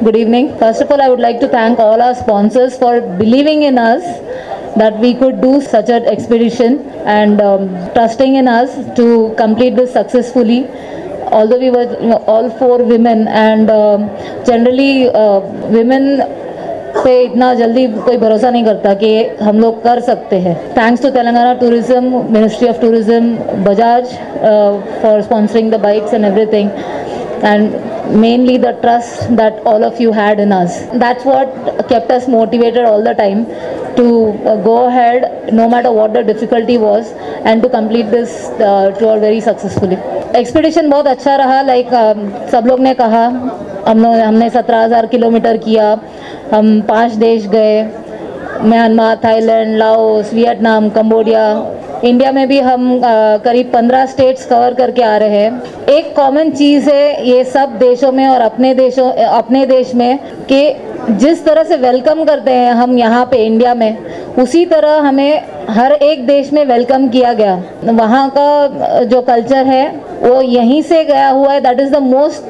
Good evening. First of all, I would like to thank all our sponsors for believing in us that we could do such an expedition and um, trusting in us to complete this successfully. Although we were you know, all four women and um, generally uh, women पे इतना जल्दी कोई भरोसा नहीं करता कि हम लोग कर सकते हैं thanks to Telangana tourism ministry of tourism Bajaj for sponsoring the bikes and everything and mainly the trust that all of you had in us. That's what kept us motivated all the time to uh, go ahead no matter what the difficulty was and to complete this uh, tour very successfully. Expedition बहुत अच्छा रहा like सब लोग ने कहा हम लोग हमने सत्रह हज़ार किलोमीटर किया हम पांच देश गए Myanmar Thailand Laos Vietnam Cambodia India में भी हम करीब पंद्रह स्टेट्स कवर करके आ रहे हैं। एक कॉमन चीज़ है ये सब देशों में और अपने देशों अपने देश में कि जिस तरह से वेलकम करते हैं हम यहाँ पे इंडिया में, उसी तरह हमें हर एक देश में वेलकम किया गया। वहाँ का जो कल्चर है, वो यहीं से गया हुआ है। That is the most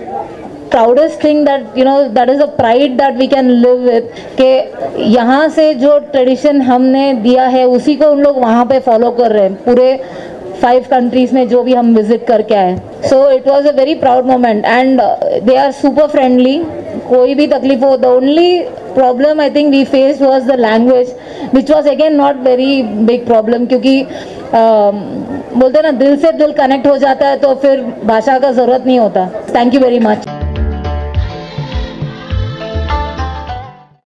proudest thing that you know that is a pride that we can live with कि यहाँ से जो ट्रेडिशन हमने दिया है उसी को उन लोग वहाँ पे फॉलो कर रहे हैं। पूरे फाइव कंट्रीज़ में जो भी हम विज़िट करके आए so it was a very proud moment and they are super friendly कोई भी तकलीफ़ हो the only problem I think we face was the language which was again not very big problem क्योंकि अम, बोलते ना दिल से दिल कनेक्ट हो जाता है तो फिर भाषा का ज़रूरत नहीं होता। Thank you very much